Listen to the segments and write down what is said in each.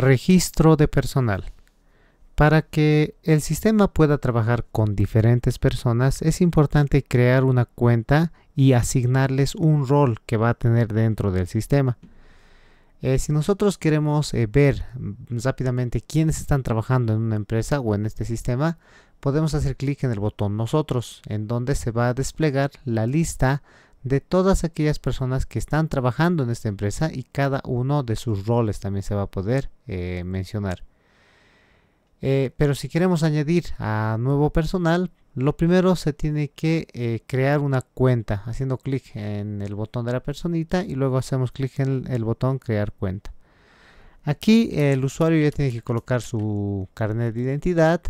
Registro de personal. Para que el sistema pueda trabajar con diferentes personas es importante crear una cuenta y asignarles un rol que va a tener dentro del sistema. Eh, si nosotros queremos eh, ver rápidamente quiénes están trabajando en una empresa o en este sistema, podemos hacer clic en el botón nosotros, en donde se va a desplegar la lista de todas aquellas personas que están trabajando en esta empresa y cada uno de sus roles también se va a poder eh, mencionar. pero si queremos añadir a nuevo personal, lo primero se tiene que eh, crear una cuenta haciendo clic en el botón de la personita y luego hacemos clic en el, botón crear cuenta. Aquí el usuario ya tiene que colocar su carnet de identidad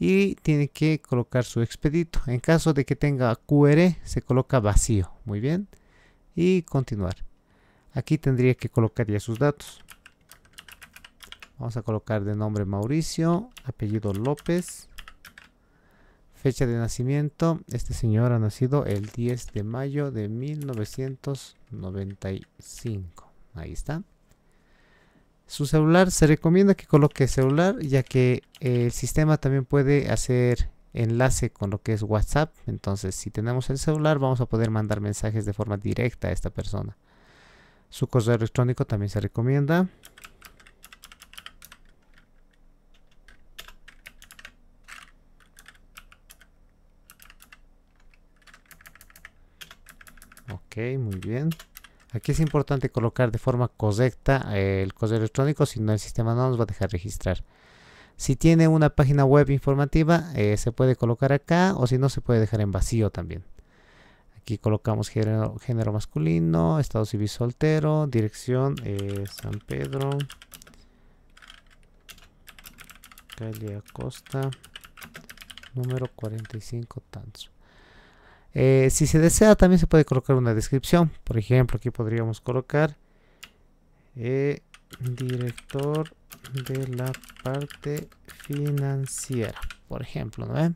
y tiene que colocar su expedito. En caso de que tenga QR se coloca vacío. Muy bien. Y continuar. Aquí tendría que colocar ya sus datos. Vamos a colocar de nombre Mauricio, apellido López Fecha de nacimiento. Este señor ha nacido el 10 de mayo de 1995. Ahí está. Su celular se recomienda que coloque celular ya que el sistema también puede hacer enlace con lo que es WhatsApp. Entonces si tenemos el celular vamos a poder mandar mensajes de forma directa a esta persona. Su correo electrónico también se recomienda. Ok, muy bien. Aquí es importante colocar de forma correcta eh, el correo electrónico, si no el sistema no nos va a dejar registrar. Si tiene una página web informativa, eh, se puede colocar acá o si no se puede dejar en vacío también. Aquí colocamos género, masculino, estado civil soltero, dirección eh, San Pedro, calle Acosta, número 45 Tanzo. Eh, si se desea también se puede colocar una descripción. Por ejemplo, aquí podríamos colocar eh, director de la parte financiera. Por ejemplo, ¿no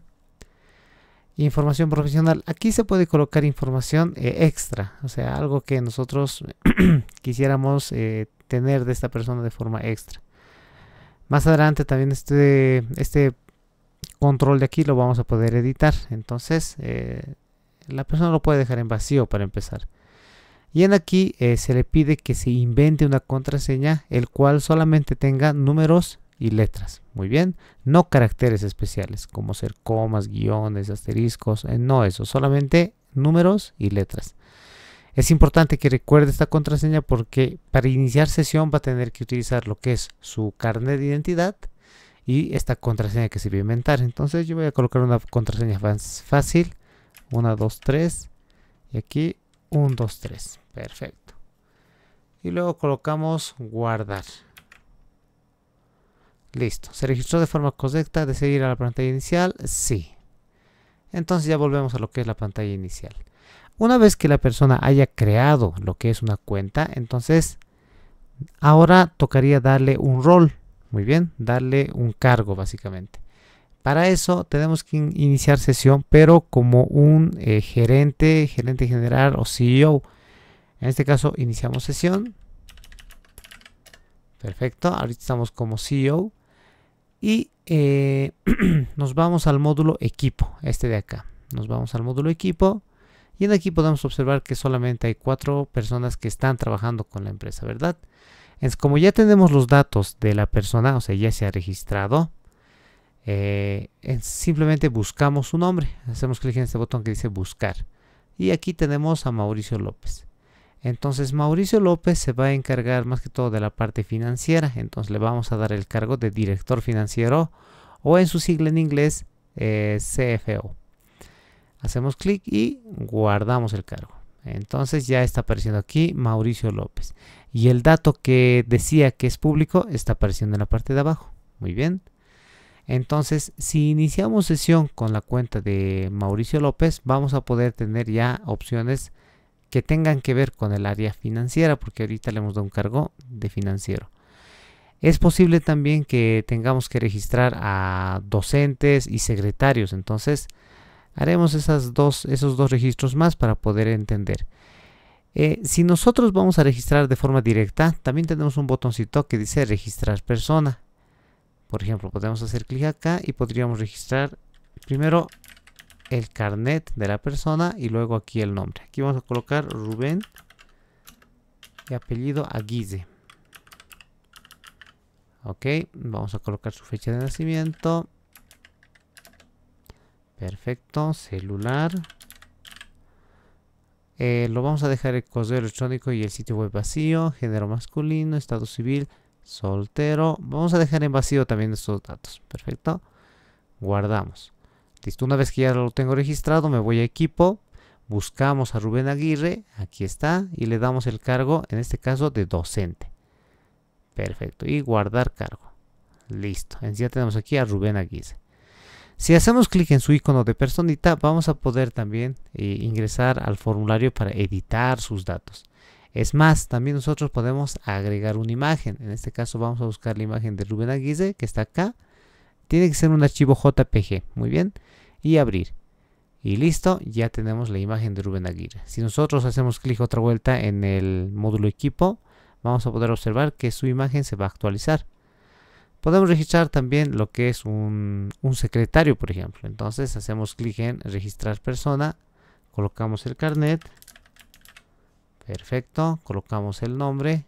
Información profesional. Aquí se puede colocar información eh, extra. O sea, algo que nosotros quisiéramos tener de esta persona de forma extra. Más adelante también este, este control de aquí lo vamos a poder editar. Entonces, la persona lo puede dejar en vacío para empezar. Y en aquí eh, se le pide que se invente una contraseña el cual solamente tenga números y letras. Muy bien, no caracteres especiales como ser comas, guiones, asteriscos, eh, no eso, solamente números y letras. Es importante que recuerde esta contraseña porque para iniciar sesión va a tener que utilizar lo que es su carnet de identidad y esta contraseña que se va a inventar. Entonces yo voy a colocar una contraseña fácil 1, 2, 3. Y aquí 1, 2, 3. Perfecto. Y luego colocamos guardar. Listo. ¿Se registró de forma correcta? ¿Desea ir a la pantalla inicial? Sí. Entonces ya volvemos a lo que es la pantalla inicial. Una vez que la persona haya creado lo que es una cuenta, entonces ahora tocaría darle un rol. Muy bien, darle un cargo básicamente. Para eso tenemos que iniciar sesión, pero como un eh, gerente, gerente general o CEO. En este caso iniciamos sesión. Perfecto, ahorita estamos como CEO. Y eh, nos vamos al módulo equipo, este de acá. Nos vamos al módulo equipo. Y en aquí podemos observar que solamente hay cuatro personas que están trabajando con la empresa, ¿verdad? Es como ya tenemos los datos de la persona, o sea, ya se ha registrado, eh, simplemente buscamos su nombre. Hacemos clic en este botón que dice buscar. Y aquí tenemos a Mauricio López. Entonces Mauricio López se va a encargar más que todo de la parte financiera. Entonces le vamos a dar el cargo de director financiero o en su sigla en inglés eh, CFO. Hacemos clic y guardamos el cargo. Entonces ya está apareciendo aquí Mauricio López. Y el dato que decía que es público está apareciendo en la parte de abajo. Muy bien. Entonces, si iniciamos sesión con la cuenta de Mauricio López, vamos a poder tener ya opciones que tengan que ver con el área financiera, porque ahorita le hemos dado un cargo de financiero. Es posible también que tengamos que registrar a docentes y secretarios, entonces haremos esos dos registros más para poder entender. Eh, si nosotros vamos a registrar de forma directa, también tenemos un botoncito que dice registrar persona. Por ejemplo, podemos hacer clic acá y podríamos registrar primero el carnet de la persona y luego aquí el nombre. Aquí vamos a colocar Rubén y apellido Aguise. Ok, vamos a colocar su fecha de nacimiento. Perfecto, celular. Eh, lo vamos a dejar el correo electrónico y el sitio web vacío. Género masculino, estado civil, soltero. Vamos a dejar en vacío también estos datos. Perfecto. Guardamos. Listo, una vez que ya lo tengo registrado, me voy a equipo. Buscamos a Rubén Aguirre. Aquí está. Y le damos el cargo, en este caso, de docente. Perfecto. Y guardar cargo. Listo. Ya tenemos aquí a Rubén Aguirre. Si hacemos clic en su icono de personita, vamos a poder también eh, ingresar al formulario para editar sus datos. Es más, también nosotros podemos agregar una imagen. En este caso vamos a buscar la imagen de Rubén Aguise, que está acá. Tiene que ser un archivo JPG, muy bien. Y abrir. Y listo, ya tenemos la imagen de Rubén Aguirre. Si nosotros hacemos clic otra vuelta en el módulo equipo, vamos a poder observar que su imagen se va a actualizar. Podemos registrar también lo que es un, secretario, por ejemplo. Entonces hacemos clic en registrar persona, colocamos el carnet, perfecto, colocamos el nombre.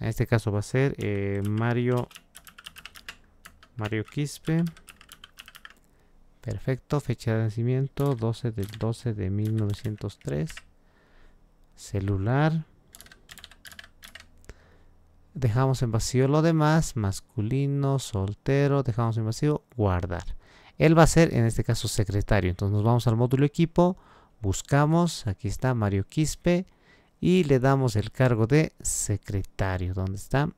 En este caso va a ser eh, Mario Mario Quispe. Perfecto, fecha de nacimiento 12 del 12 de 1903. Celular dejamos en vacío lo demás, masculino, soltero, dejamos en vacío, guardar. Él va a ser en este caso secretario. Entonces nos vamos al módulo equipo, buscamos, aquí está Mario Quispe y le damos el cargo de secretario. ¿Dónde está?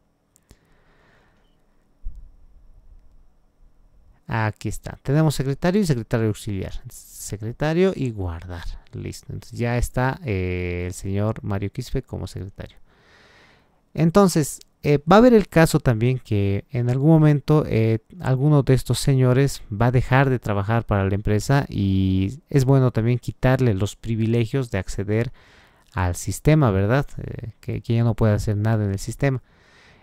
Aquí está. Tenemos secretario y secretario auxiliar. Secretario y guardar. Listo. Entonces ya está eh, el señor Mario Quispe como secretario. Entonces, eh, va a haber el caso también que en algún momento eh, alguno de estos señores va a dejar de trabajar para la empresa y es bueno también quitarle los privilegios de acceder al sistema, ¿verdad? Eh, que, que, ya no puede hacer nada en el sistema.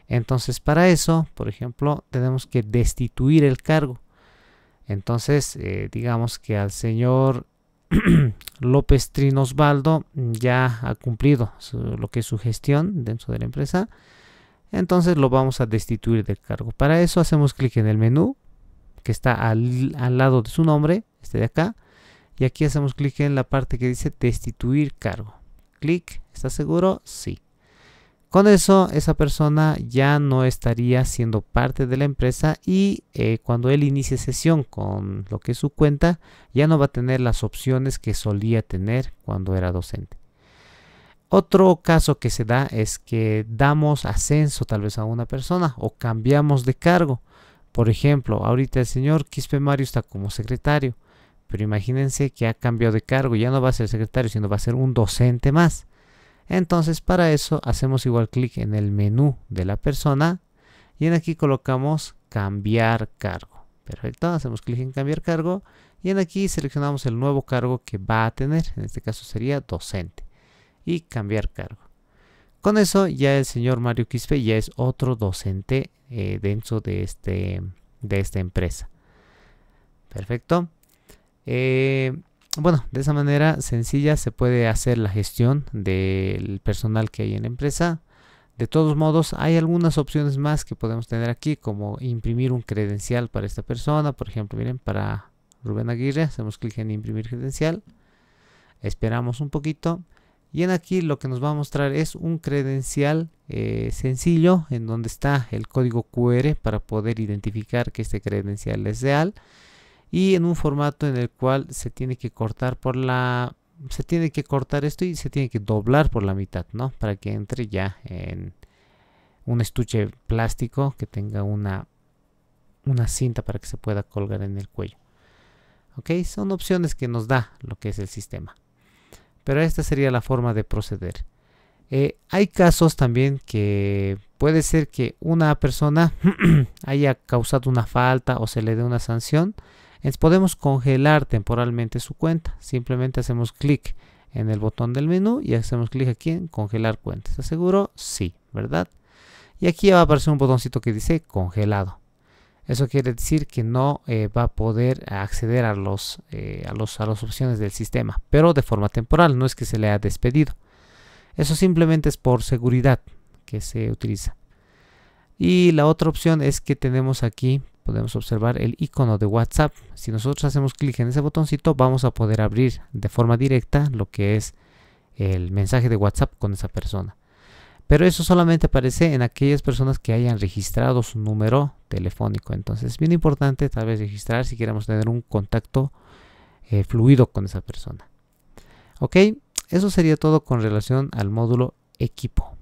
Entonces, para eso, por ejemplo, tenemos que destituir el cargo. Entonces, digamos que al señor López Trinosvaldo ya ha cumplido lo que es su gestión dentro de la empresa. Entonces lo vamos a destituir del cargo. Para eso hacemos clic en el menú que está al, al lado de su nombre, este de acá. Y aquí hacemos clic en la parte que dice destituir cargo. Clic, ¿está seguro? Sí. Con eso, esa persona ya no estaría siendo parte de la empresa y eh, cuando él inicie sesión con lo que es su cuenta, ya no va a tener las opciones que solía tener cuando era docente. Otro caso que se da es que damos ascenso tal vez a una persona o cambiamos de cargo. Por ejemplo, ahorita el señor Quispe Mario está como secretario, pero imagínense que ha cambiado de cargo, ya no va a ser secretario, sino va a ser un docente más. Entonces para eso hacemos igual clic en el menú de la persona y en aquí colocamos cambiar cargo. Perfecto, hacemos clic en cambiar cargo y en aquí seleccionamos el nuevo cargo que va a tener, en este caso sería docente y cambiar cargo. Con eso ya el señor Mario Quispe ya es otro docente eh, dentro de, este, de esta empresa. Perfecto. Eh, bueno, de esa manera sencilla se puede hacer la gestión del personal que hay en la empresa. De todos modos, hay algunas opciones más que podemos tener aquí, como imprimir un credencial para esta persona. Por ejemplo, miren, para Rubén Aguirre, hacemos clic en imprimir credencial. Esperamos un poquito. Y en aquí lo que nos va a mostrar es un credencial eh, sencillo en donde está el código QR para poder identificar que este credencial es real y en un formato en el cual se tiene que cortar por la se tiene que cortar esto y se tiene que doblar por la mitad, ¿no? Para que entre ya en un estuche plástico que tenga una una cinta para que se pueda colgar en el cuello. Ok, son opciones que nos da lo que es el sistema. Pero esta sería la forma de proceder. Eh, hay casos también que puede ser que una persona haya causado una falta o se le dé una sanción podemos congelar temporalmente su cuenta. Simplemente hacemos clic en el botón del menú y hacemos clic aquí en congelar cuentas. ¿Estás seguro? Sí, ¿verdad? Y aquí va a aparecer un botoncito que dice congelado. Eso quiere decir que no eh, va a poder acceder a, los, eh, a, los, a las opciones del sistema, pero de forma temporal, no es que se le haya despedido. Eso simplemente es por seguridad que se utiliza. Y la otra opción es que tenemos aquí, podemos observar el icono de WhatsApp. Si nosotros hacemos clic en ese botoncito, vamos a poder abrir de forma directa lo que es el mensaje de WhatsApp con esa persona. Pero eso solamente aparece en aquellas personas que hayan registrado su número telefónico. Entonces es bien importante tal vez registrar si queremos tener un contacto eh, fluido con esa persona. Ok, eso sería todo con relación al módulo equipo.